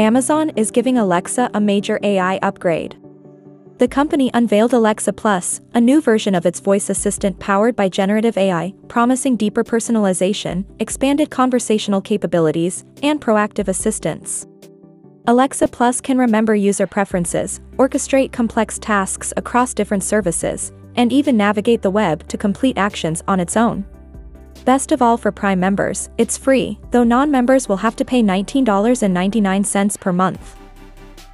Amazon is giving Alexa a major AI upgrade. The company unveiled Alexa Plus, a new version of its voice assistant powered by generative AI, promising deeper personalization, expanded conversational capabilities, and proactive assistance. Alexa Plus can remember user preferences, orchestrate complex tasks across different services, and even navigate the web to complete actions on its own. Best of all for Prime members, it's free, though non-members will have to pay $19.99 per month.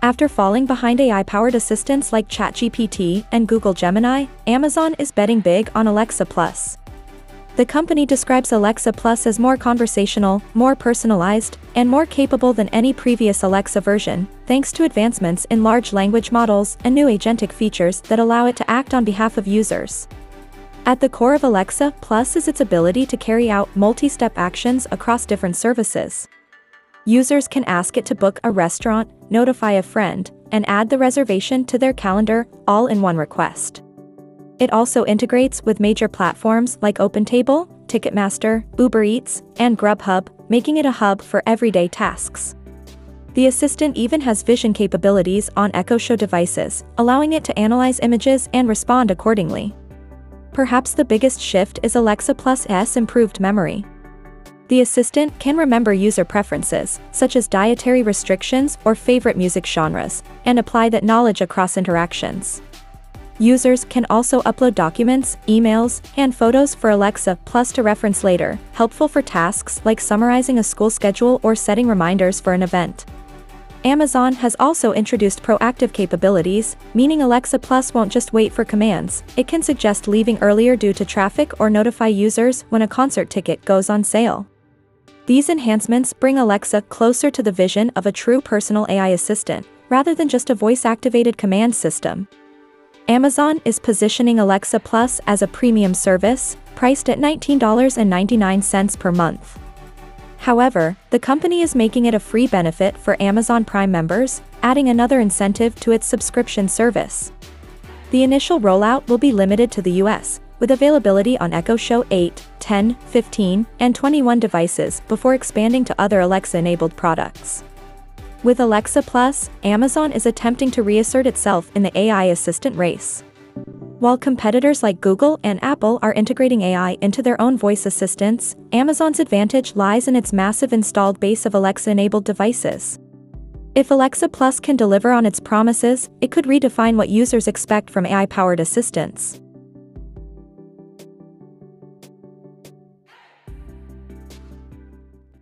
After falling behind AI-powered assistants like ChatGPT and Google Gemini, Amazon is betting big on Alexa Plus. The company describes Alexa Plus as more conversational, more personalized, and more capable than any previous Alexa version, thanks to advancements in large language models and new agentic features that allow it to act on behalf of users. At the core of Alexa Plus is its ability to carry out multi-step actions across different services. Users can ask it to book a restaurant, notify a friend, and add the reservation to their calendar, all in one request. It also integrates with major platforms like OpenTable, Ticketmaster, Uber Eats, and Grubhub, making it a hub for everyday tasks. The assistant even has vision capabilities on Echo Show devices, allowing it to analyze images and respond accordingly. Perhaps the biggest shift is Alexa Plus's improved memory. The assistant can remember user preferences, such as dietary restrictions or favorite music genres, and apply that knowledge across interactions. Users can also upload documents, emails, and photos for Alexa Plus to reference later, helpful for tasks like summarizing a school schedule or setting reminders for an event. Amazon has also introduced proactive capabilities, meaning Alexa Plus won't just wait for commands, it can suggest leaving earlier due to traffic or notify users when a concert ticket goes on sale. These enhancements bring Alexa closer to the vision of a true personal AI assistant, rather than just a voice-activated command system. Amazon is positioning Alexa Plus as a premium service, priced at $19.99 per month. However, the company is making it a free benefit for Amazon Prime members, adding another incentive to its subscription service. The initial rollout will be limited to the US, with availability on Echo Show 8, 10, 15, and 21 devices before expanding to other Alexa-enabled products. With Alexa Plus, Amazon is attempting to reassert itself in the AI assistant race. While competitors like Google and Apple are integrating AI into their own voice assistants, Amazon's advantage lies in its massive installed base of Alexa-enabled devices. If Alexa Plus can deliver on its promises, it could redefine what users expect from AI-powered assistants.